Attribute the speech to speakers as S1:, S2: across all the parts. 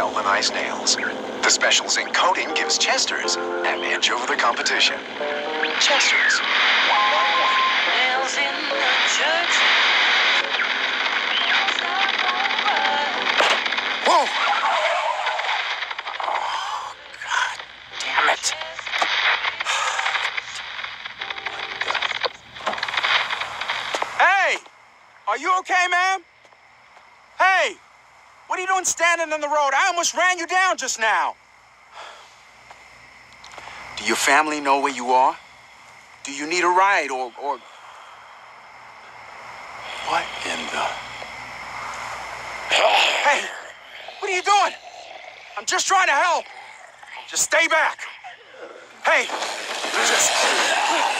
S1: galvanized nails. The special zinc coating gives Chester's an edge over the competition. Chester's.
S2: Nails in the church.
S1: Whoa!
S3: Damn it. Hey! Are you okay, ma'am? Hey! What are you doing standing in the road? I almost ran you down just now. Do your family know where you are? Do you need a ride or or what in the Hey! What are you doing? I'm just trying to help. Just stay back. Hey! Just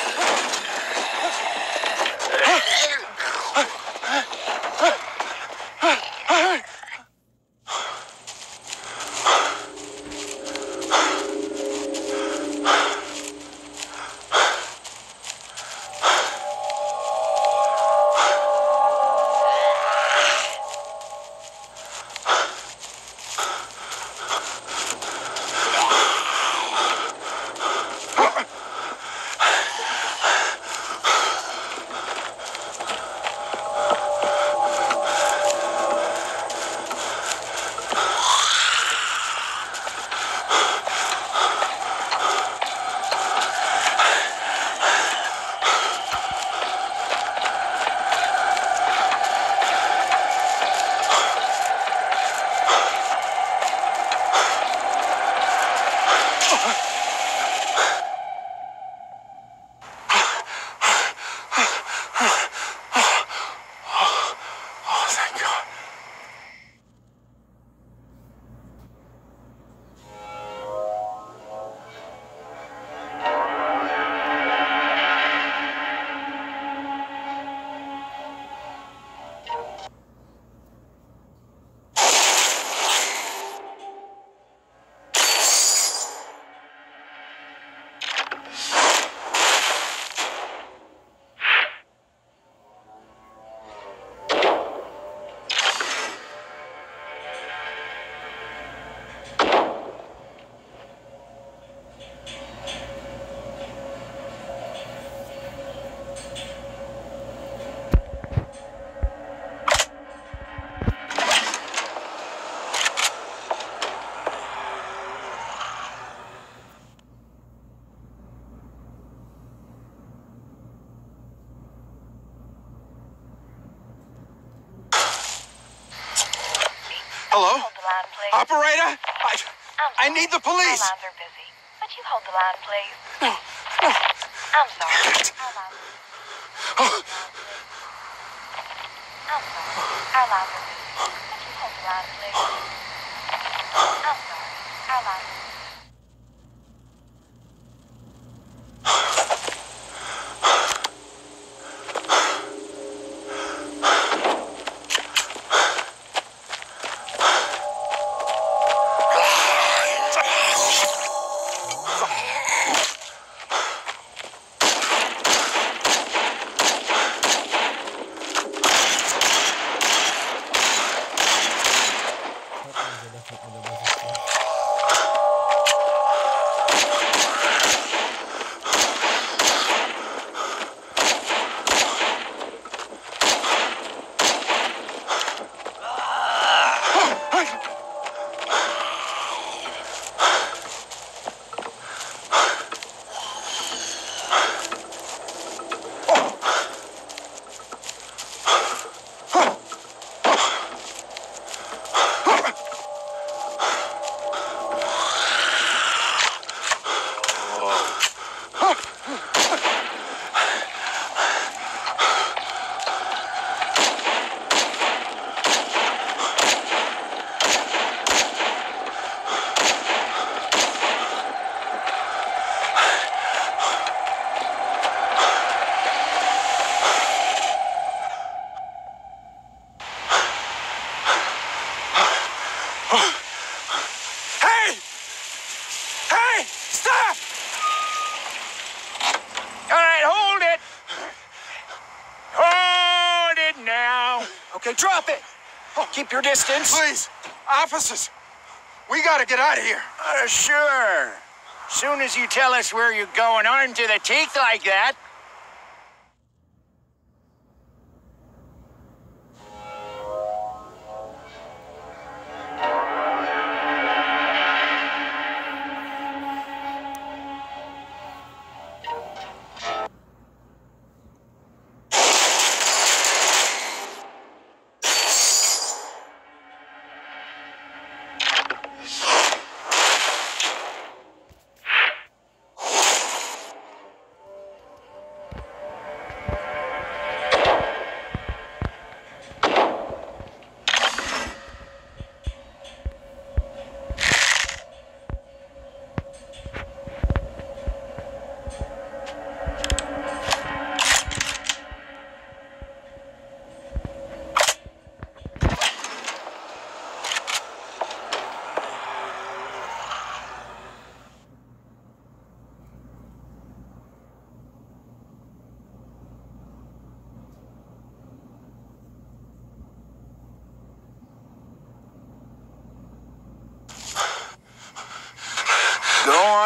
S3: Hello?
S4: Hold the line, please.
S3: Operator? I, I need the
S4: Our
S3: police.
S4: lines are busy. Would you hold the line, please?
S3: No, no.
S4: I'm sorry. Our lines
S3: Oh,
S4: I'm sorry. Our lines are busy. Would you hold the line, please? I'm sorry. Our lines
S3: keep your distance. Please, officers, We gotta get out of here.
S4: Uh, sure. Soon as you tell us where you're going armed to the teeth like that.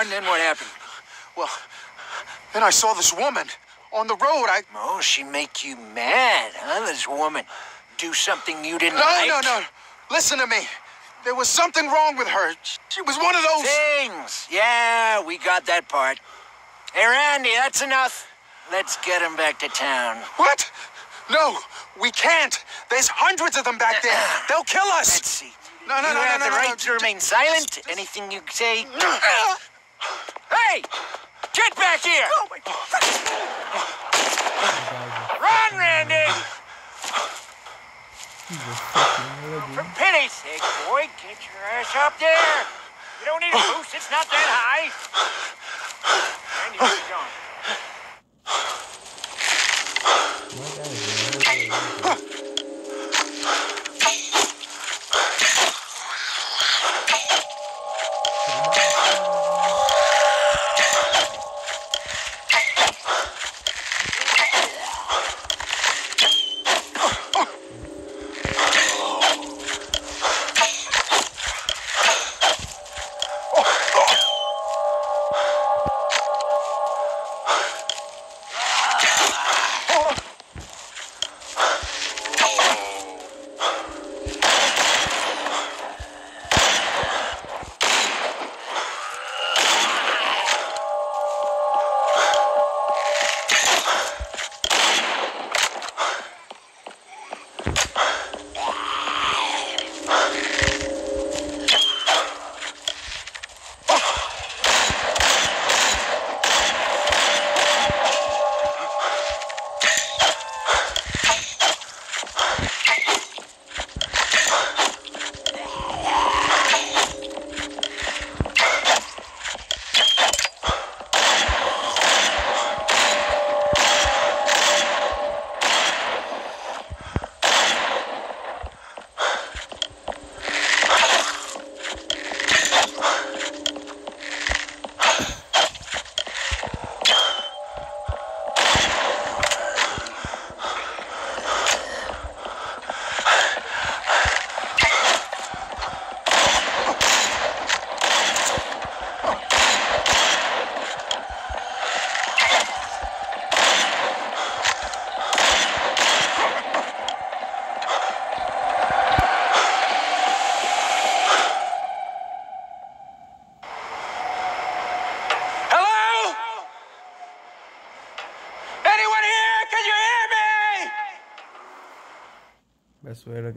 S4: On, then what happened?
S3: Well, then I saw this woman on the road. I.
S4: Oh, she make you mad, huh, this woman? Do something you didn't
S3: No,
S4: like?
S3: no, no. no. Listen to me. There was something wrong with her. She was one of those.
S4: Things. Yeah, we got that part. Hey, Randy, that's enough. Let's get him back to town.
S3: What? No, we can't. There's hundreds of them back there. Uh-uh. They'll kill us.
S4: Let's see.
S3: No, no,
S4: you
S3: no, no,
S4: have
S3: no,
S4: the
S3: no,
S4: right
S3: no.
S4: to remain silent. Anything you say. Ah! Hey! Get back here! Run, Randy! For pity's sake, boy, get your ass up there! You don't need a boost, it's not that high. Randy, where's he going?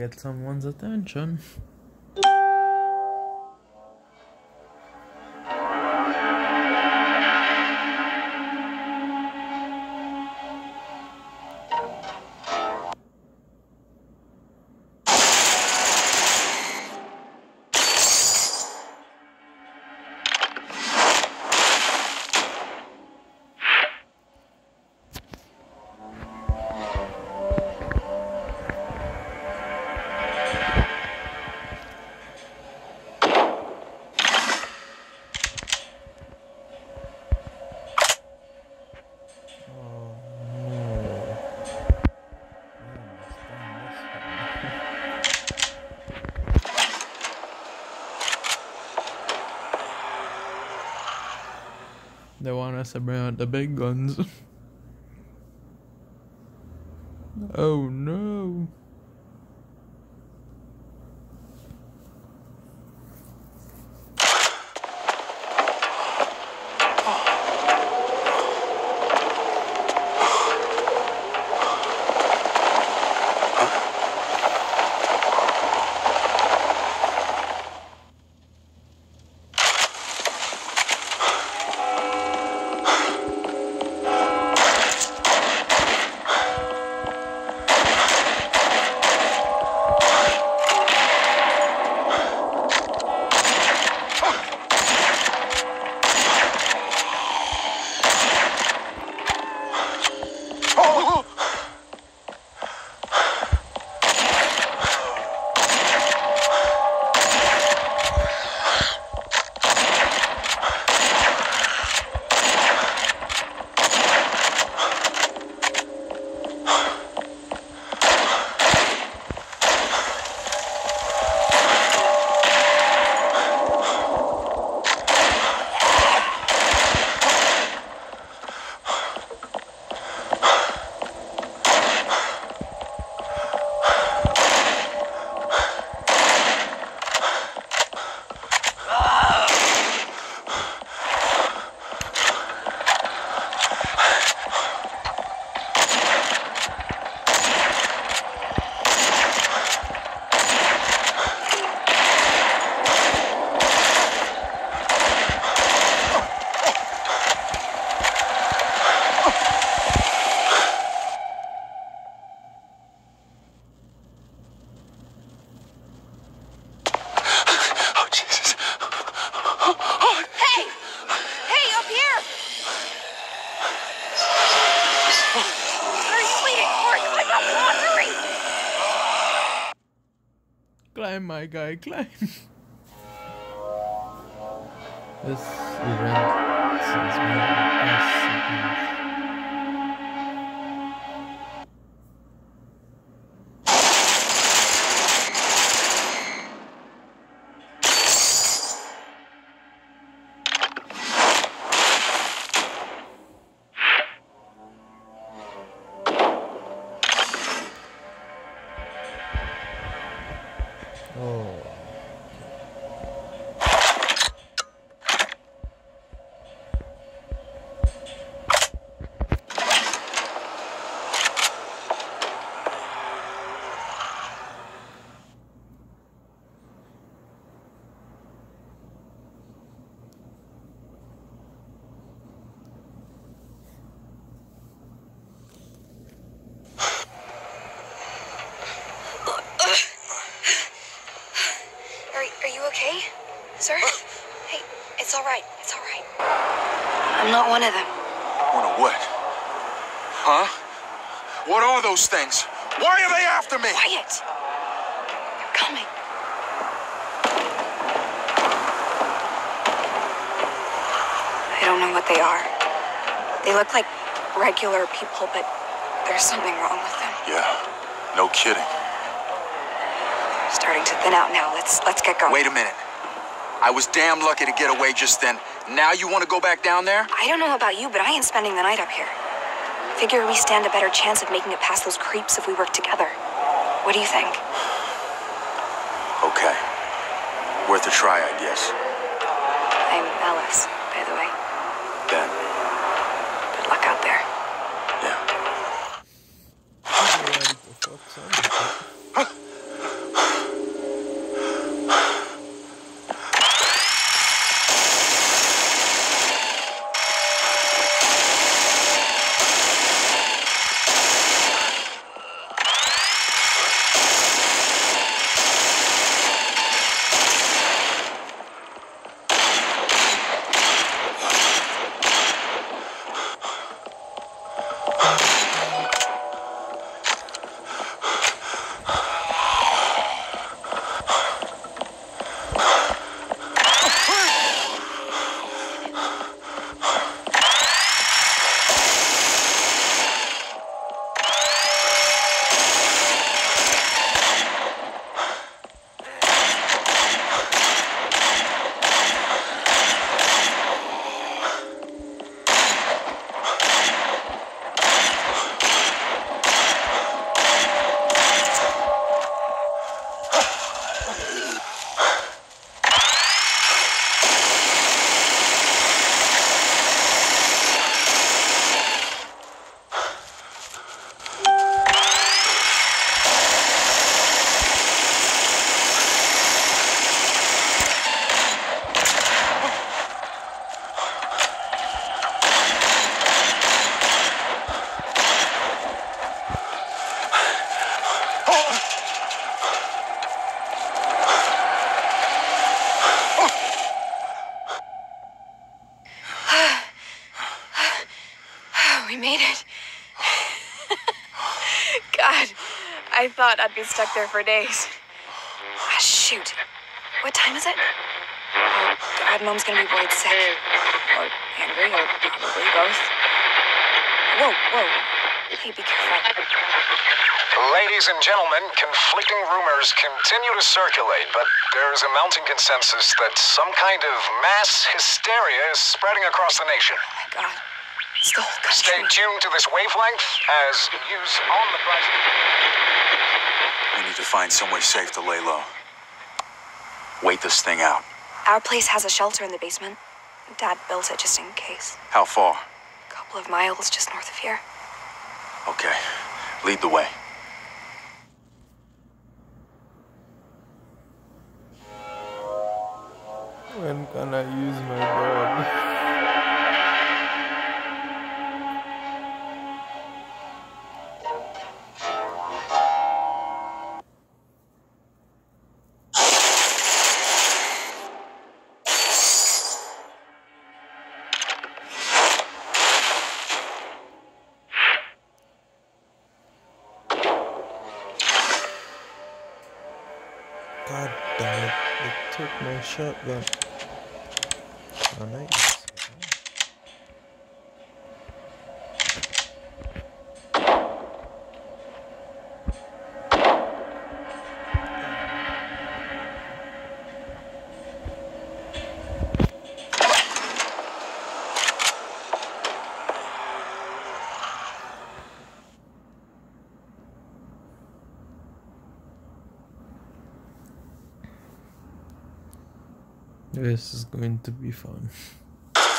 S5: Get someone's attention. Us to bring out the big guns. oh
S6: climb.
S5: this event best sequence. Oh.
S6: Are, are you okay, sir? Hey, it's all right. It's all right. I'm not one of them.
S3: One of what? Huh? What are those things? Why are they after me?
S6: Quiet. They're coming. I don't know what they are. They look like regular people, but there's something wrong with them.
S3: Yeah, no kidding.
S6: They're starting to thin out now. Let's let's get going.
S3: Wait a minute. I was damn lucky to get away just then. Now you want to go back down there?
S6: I don't know about you, but I ain't spending the night up here. Figure we stand a better chance of making it past those creeps if we work together. What do you think?
S3: Okay. Worth a try, I guess.
S6: Thought I'd be stuck there for days. Ah, shoot. What time is it? Oh, God, Mom's gonna be worried sick. Or angry, or probably both. Whoa, whoa. Hey, be careful.
S7: Ladies and gentlemen, conflicting rumors continue to circulate, but there's a mounting consensus that some kind of mass hysteria is spreading across the nation.
S6: Oh my God. It's the whole
S7: Stay tuned to this wavelength as news on the price.
S8: We need to find somewhere safe to lay low. Wait this thing out.
S6: Our place has a shelter in the basement. Dad built it just in case.
S8: How far?
S6: A couple of miles just north of here.
S8: Okay. Lead the way.
S5: When can I use my dog? Shotgun. Oh, nice. This is going to be fun.
S6: Pines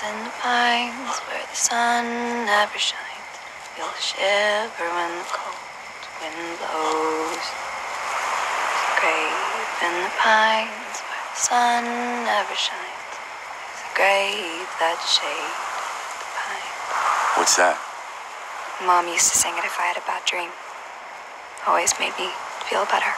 S6: and the pines where the sun never shines. You'll shiver when the cold wind blows. There's a grave in the pines where the sun never shines. There's a grave that shades the pine.
S8: What's that?
S6: Mom used to sing it if I had a bad dream. Always made me feel better.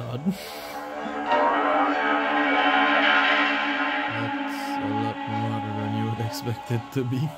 S5: Odd. That's a lot more than you would expect it to be.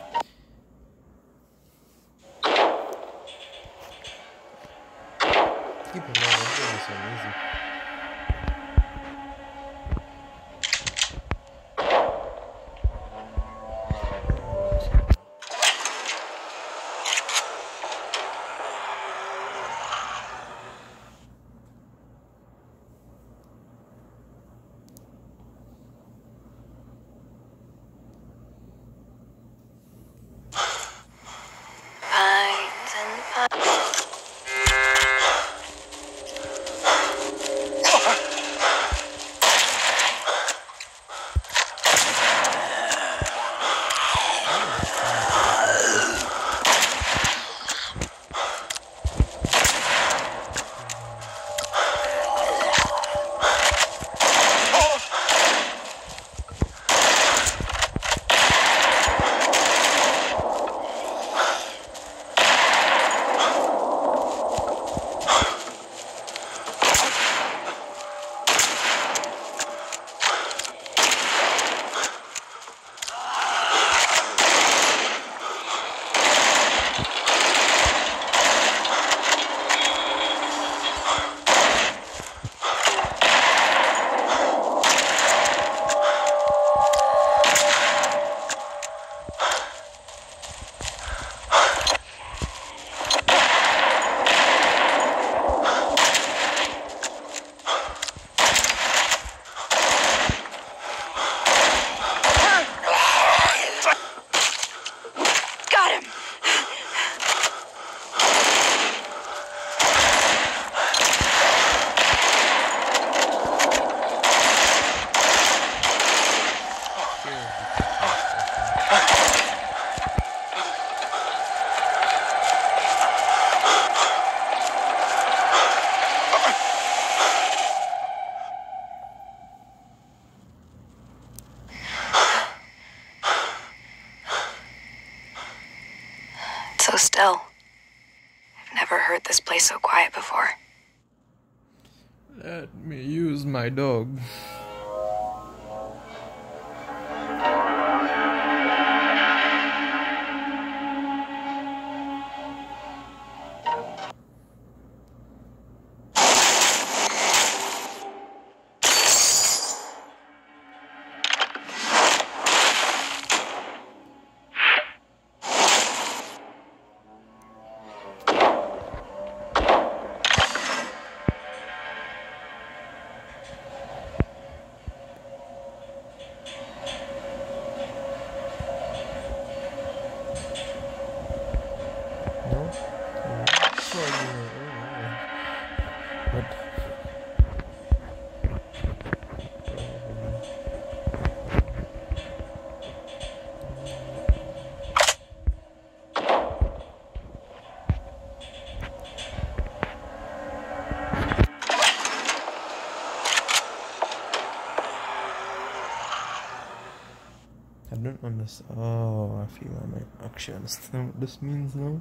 S5: I don't understand. Oh, I feel I might actually understand what this means now.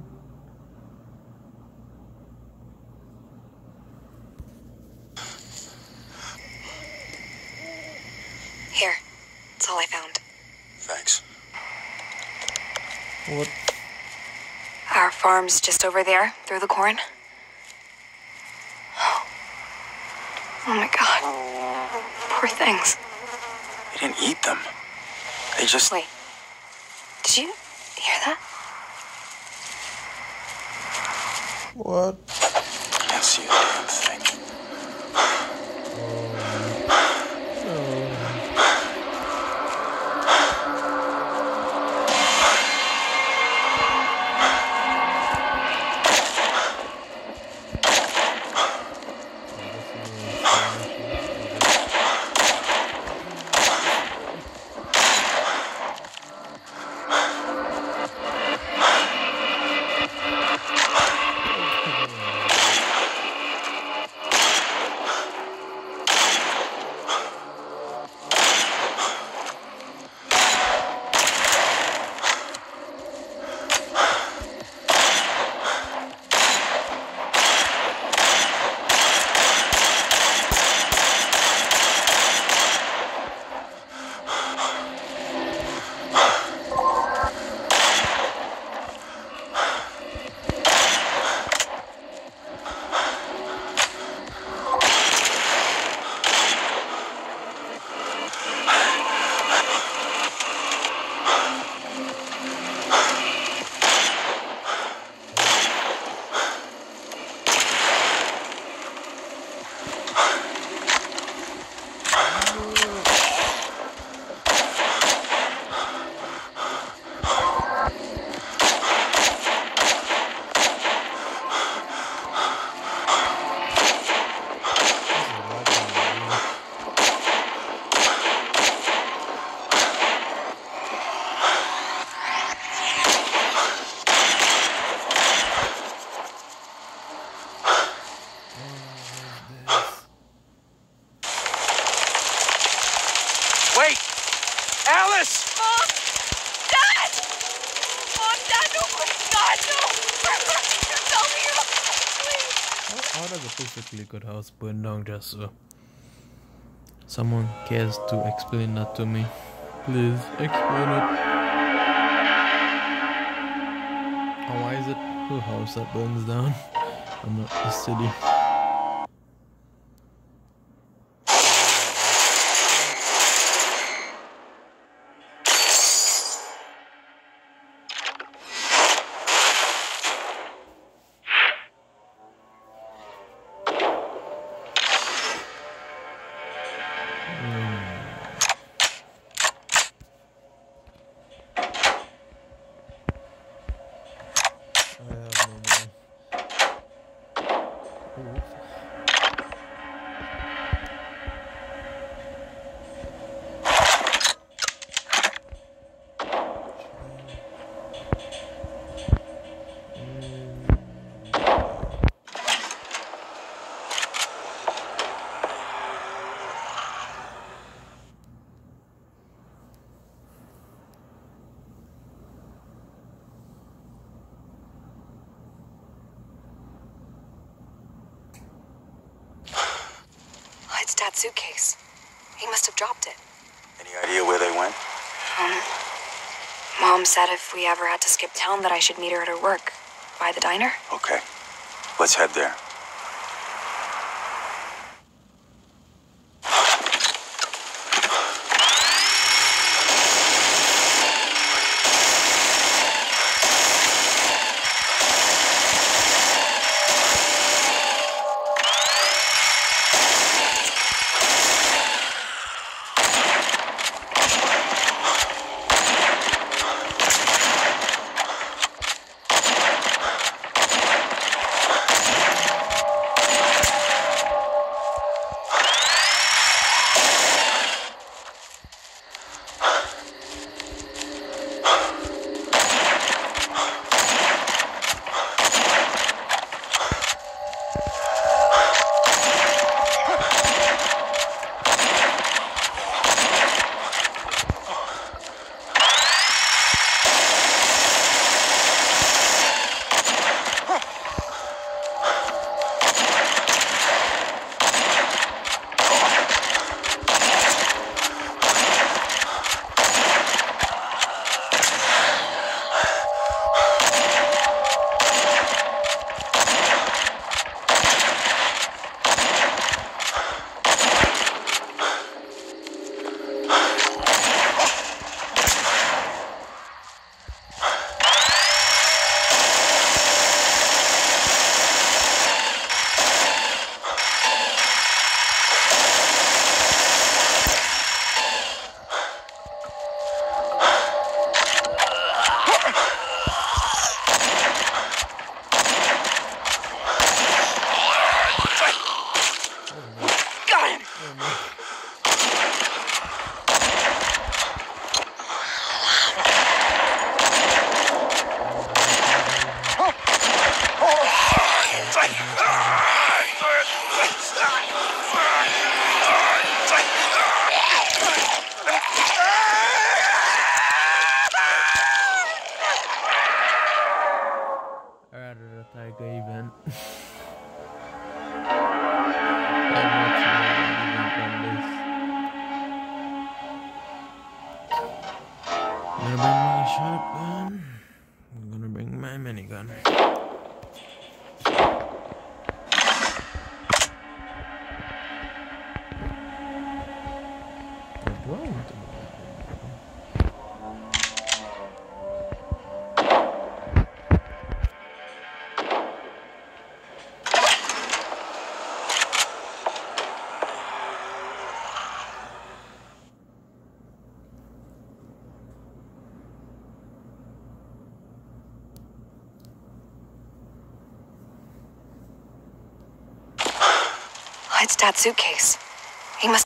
S6: Here, that's all I found.
S3: Thanks.
S5: What?
S6: Our farm's just over there, through the corn. Oh my god. Poor things.
S3: They didn't eat them. They just.
S6: Wait. Did you hear that?
S5: What?
S3: Can't see thing.
S5: A perfectly good house burn down just so? Someone cares to explain that to me. Please explain it. And why is it the house that burns down and not the city?
S6: Dad's suitcase. He must have dropped it.
S5: Any idea where they went?
S6: Um, Mom said if we ever had to skip town that I should meet her at her work. By the diner?
S5: Okay. Let's head there.
S6: It's dad's suitcase. He must.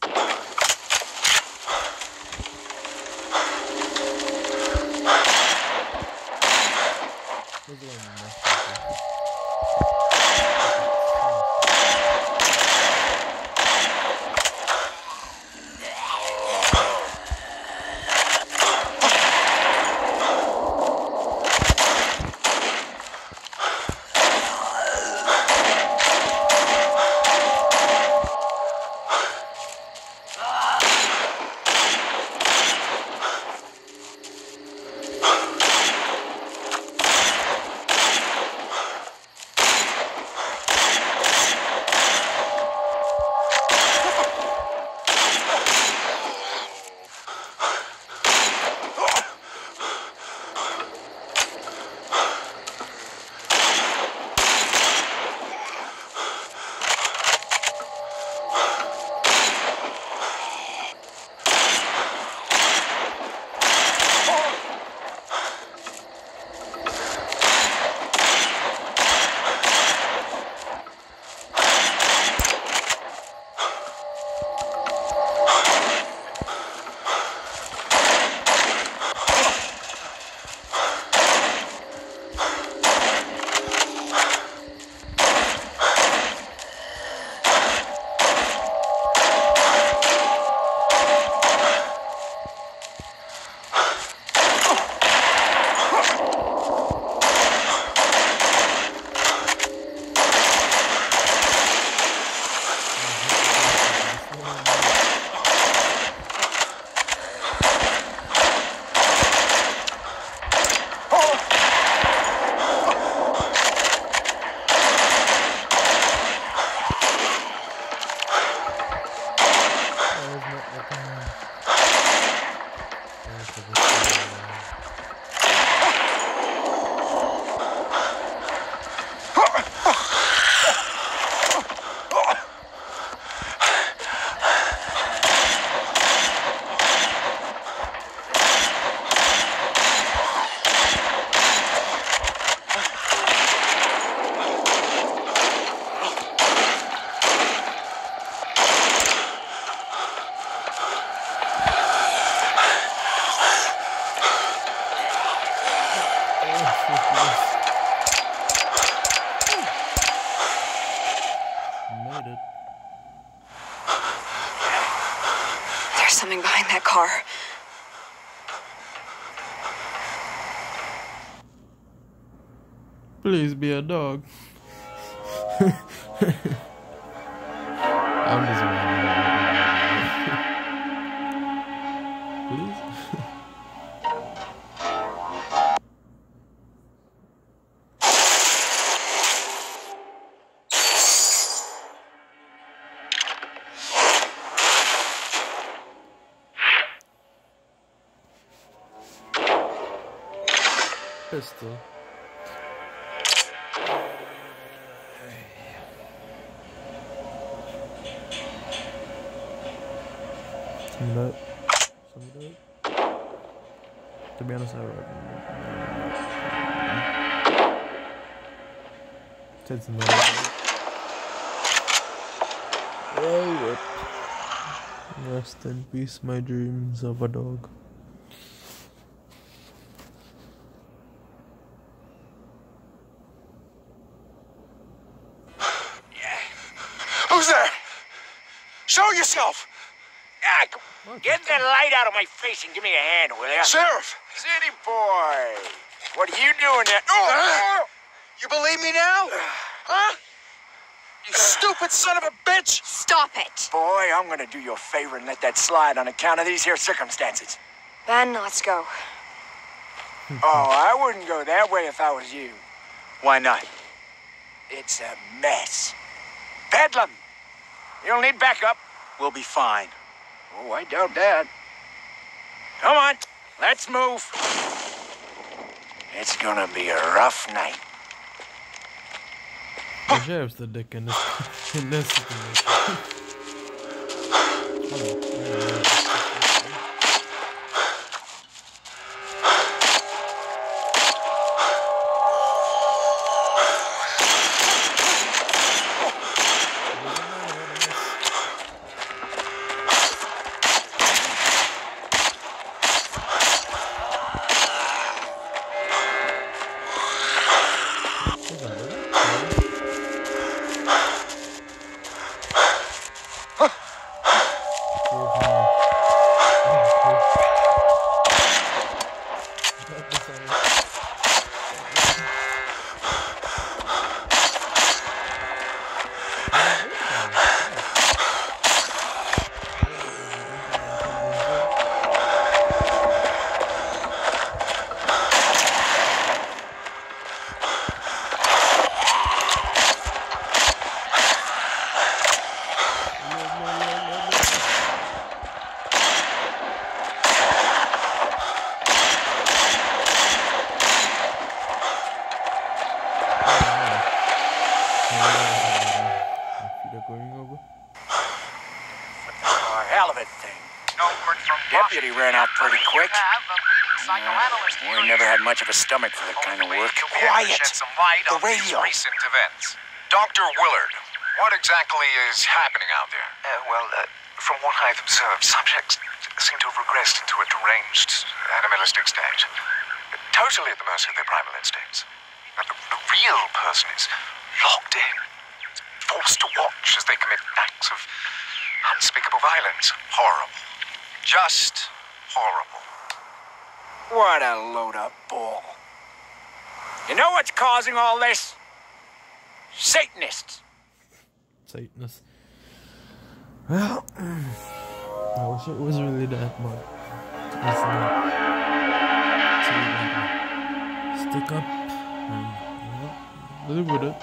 S5: Pistol. Some of that. Some of that. To be honest, I would. Said some of that. Oh, rip. Rest in peace, my dreams of a dog.
S3: Who's there? Show yourself!
S4: Ah, come- get the light out of my face and give me a hand, will ya?
S3: Sheriff!
S4: City boy, what are you doing there? Oh,
S3: Huh? Oh. You believe me now? Huh? You stupid son of a bitch!
S2: Stop it.
S4: boy, I'm gonna do you a favor and let that slide on account of these here circumstances.
S6: Ben, let's go. Hmm.
S4: Oh, I wouldn't go that way if I was you.
S3: Why not?
S4: It's a mess. Bedlam. You'll need backup.
S3: We'll be fine.
S4: Oh, I doubt that. Come on, let's move. It's gonna be a rough night.
S5: The sheriff's the dick in this, in this
S7: real person is locked in, forced to watch as they commit acts of unspeakable violence. Horrible. Just horrible.
S4: What a load of bull. You know what's causing all this? Satanists.
S5: Satanists. Well, I wish it was really that, but it's not. So we gotta stick up and with it.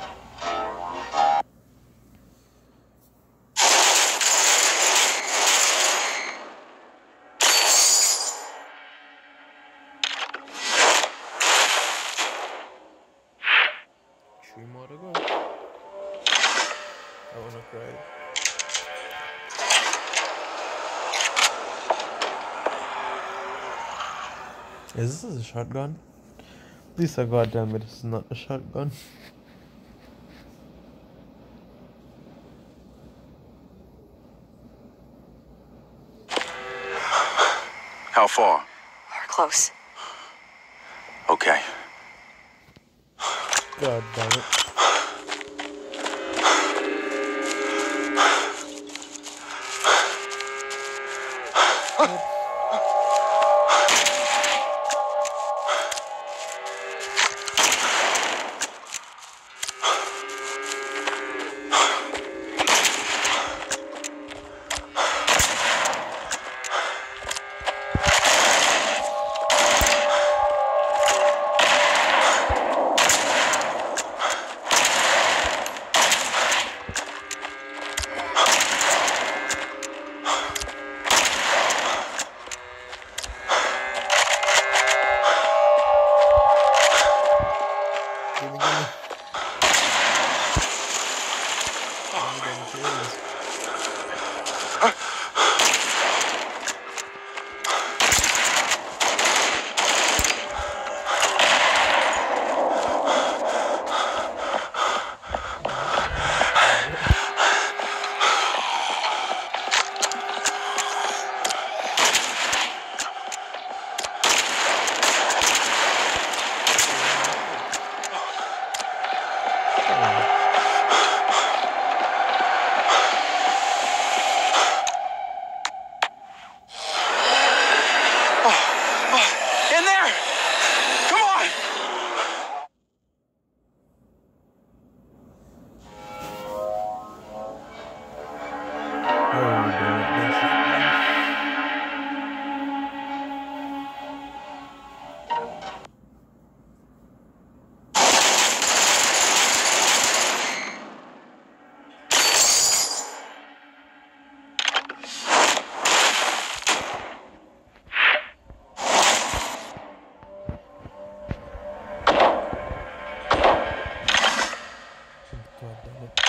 S5: Three more to go. I wanna cry. Is this a shotgun? Please, oh God damn it, it's not a shotgun.
S3: How far?
S6: We're close.
S3: Okay.
S5: God damn it. God damn it.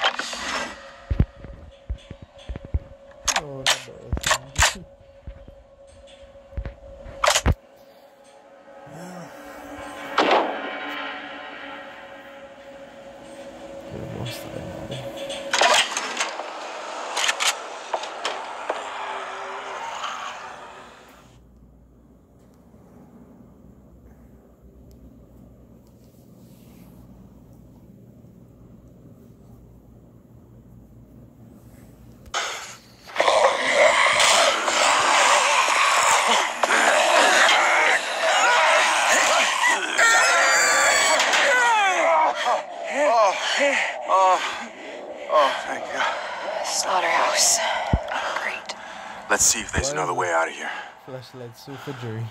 S3: There's another way out of here.
S5: Flashlight super jury.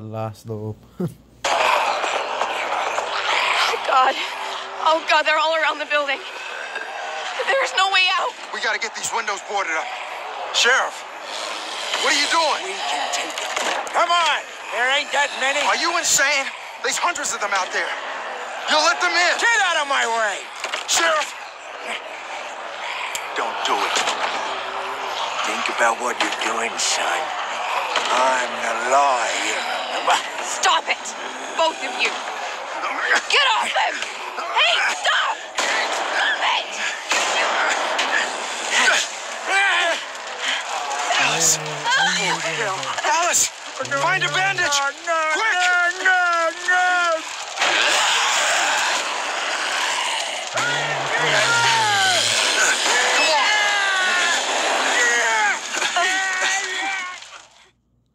S5: Last door open?
S2: Oh, God. Oh, God, they're all around the building. There's no way out.
S3: We gotta get these windows boarded up. Sheriff, what are you doing?
S4: We can take it. Come on. There ain't that many.
S3: Are you insane? There's hundreds of them out there. You'll let them in.
S4: Get out of my way.
S3: Sheriff!
S4: Don't do it. Think about what you're doing, son. I'm the law here, remember?
S2: Stop it. Both of you. Get off him. Hey, stop. Stop it.
S3: Alice! Oh, Alice! Find a bandage! Quick!
S4: no, no.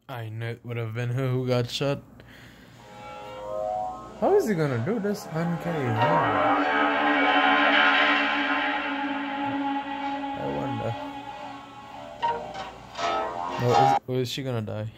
S5: I knew it would have been her who got shot. How is he gonna do this uncaged? I wonder. No, is, or is she gonna die?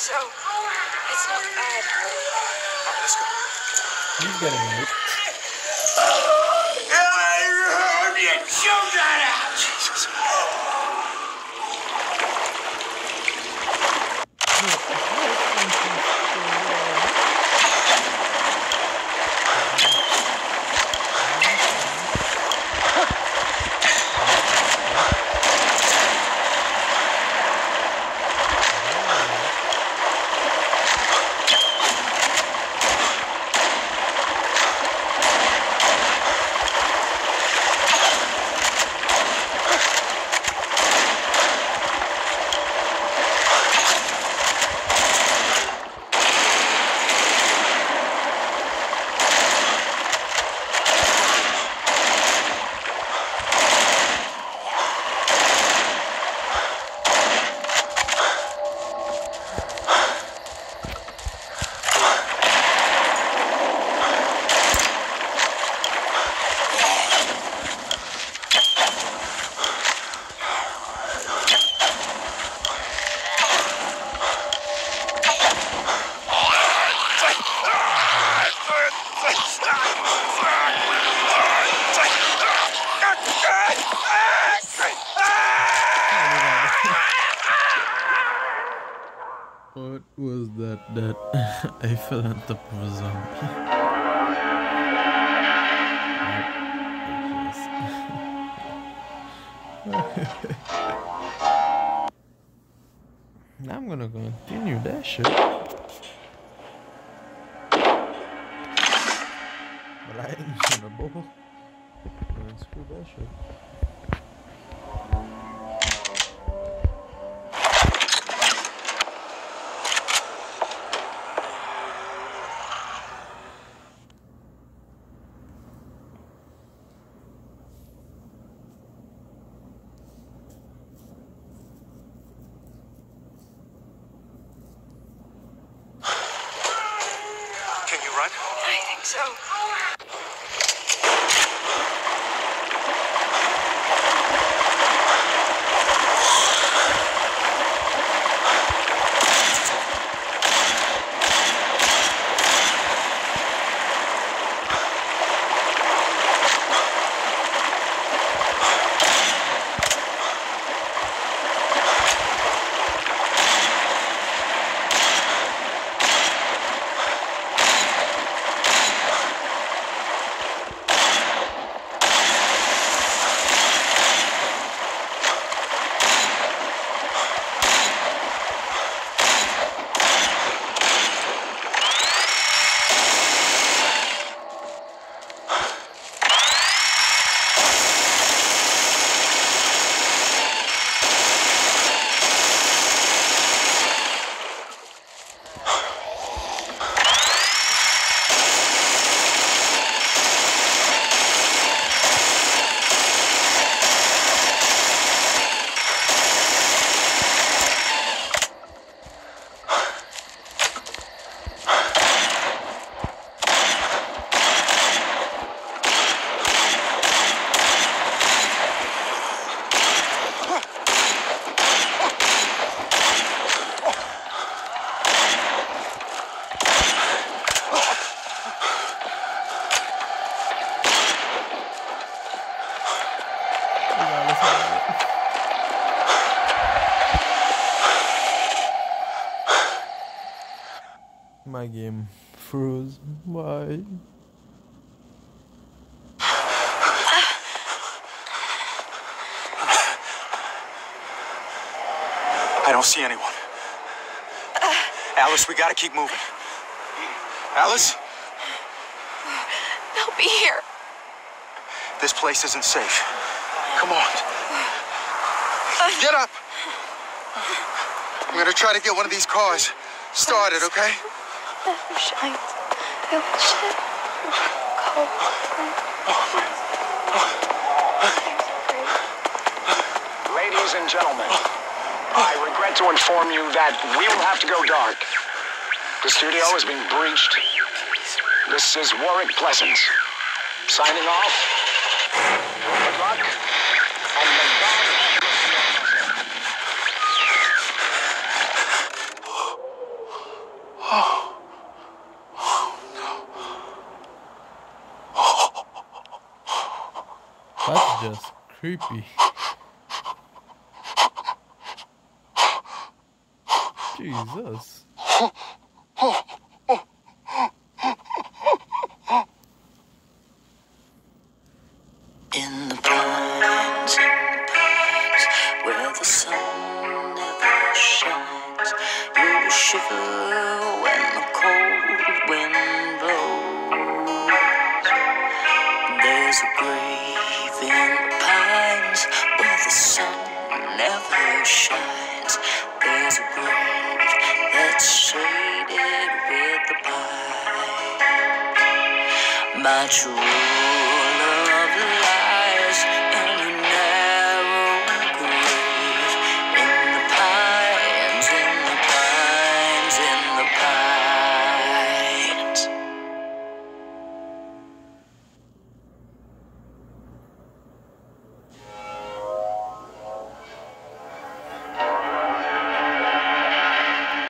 S2: So. It's not bad.
S7: All right, let's go.
S5: He's getting raped. What was that? That I fell on top of a zombie. now I'm gonna continue that shit. But I ain't gonna bowl. Man, screw that shit.
S3: Don't see anyone. Alice, we gotta keep moving. Alice,
S9: They'll be here.
S3: this place isn't safe. Come on. Get up. I'm gonna try to get one of these cars started, okay?
S6: Never shines. You'll ship. Cold.
S10: Ladies and gentlemen, I regret to inform you that we will have to go dark. The studio has been breached. This is Warwick Pleasance. Signing off. Good luck. And God
S2: That's just creepy. Jesus.